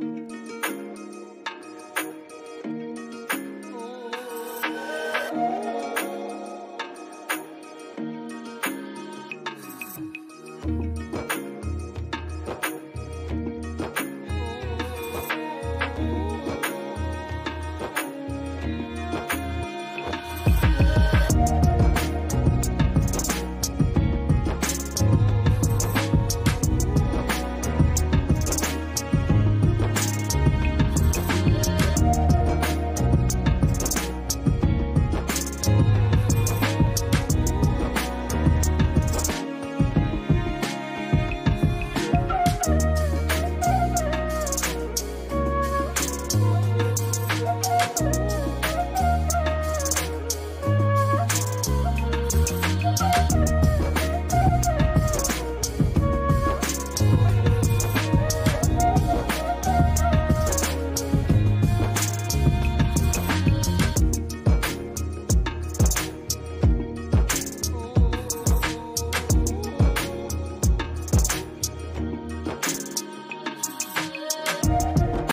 Música